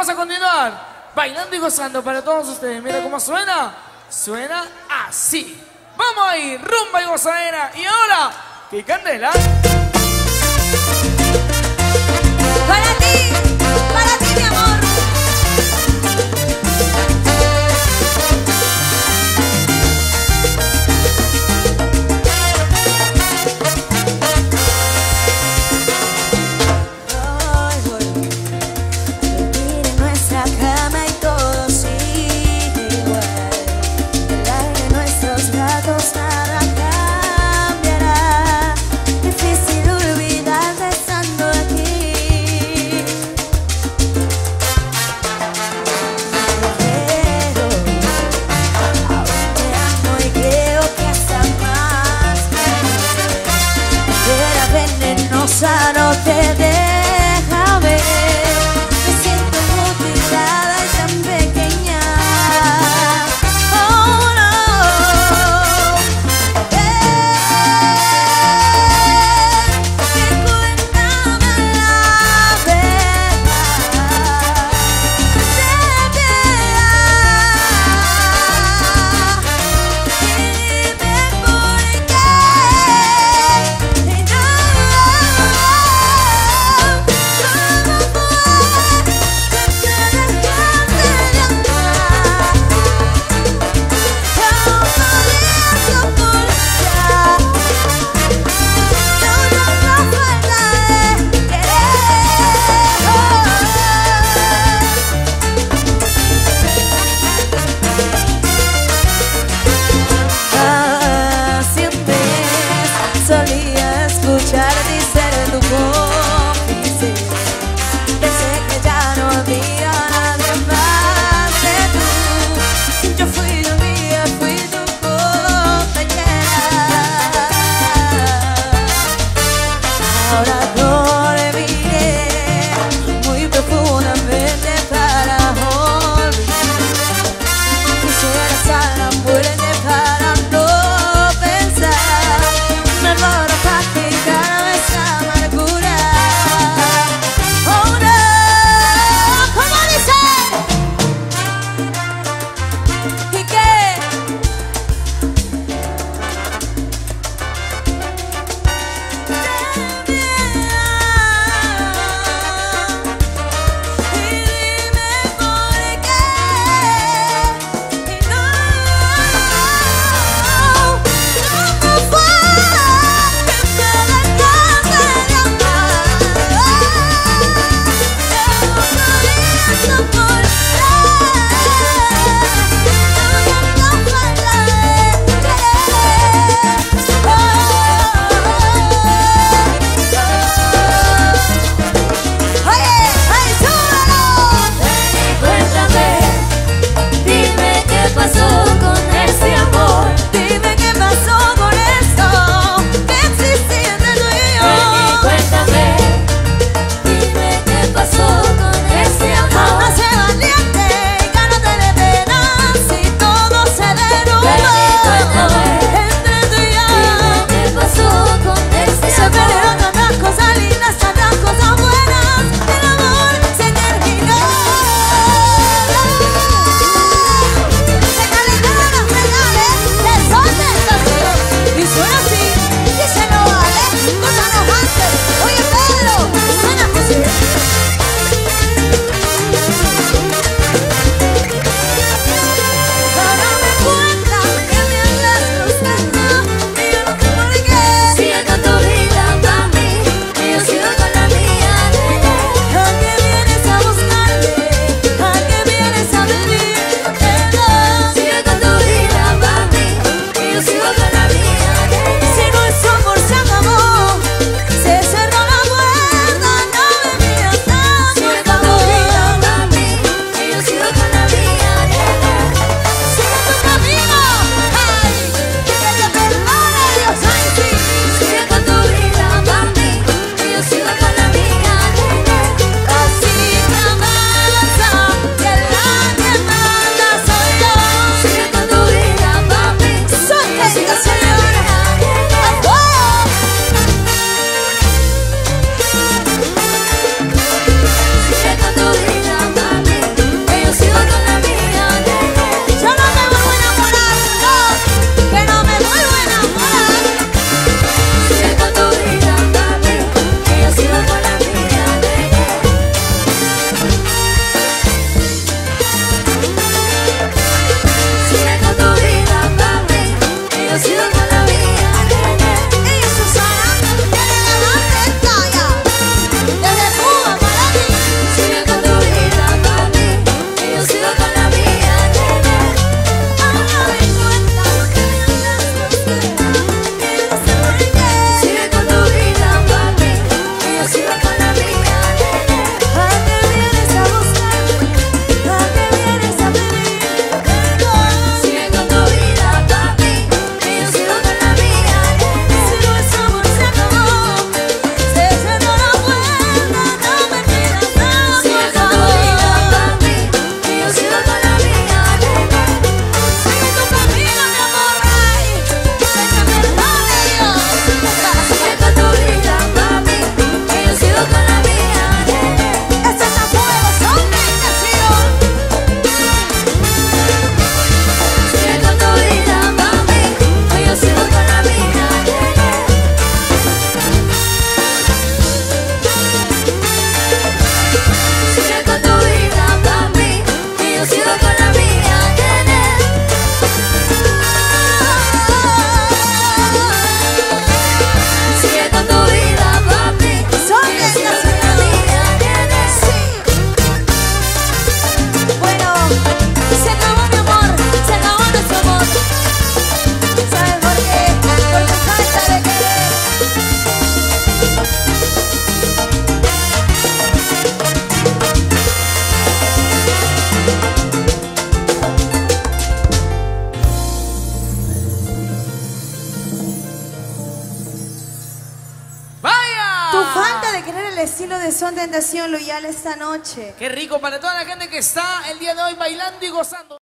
vamos a continuar bailando y gozando para todos ustedes. Mira cómo suena. Suena así. Vamos ahí, rumba y gozadera. Y ahora, que candela. ya no te falta de querer el estilo de Son Tentación Loyal esta noche. Qué rico para toda la gente que está el día de hoy bailando y gozando.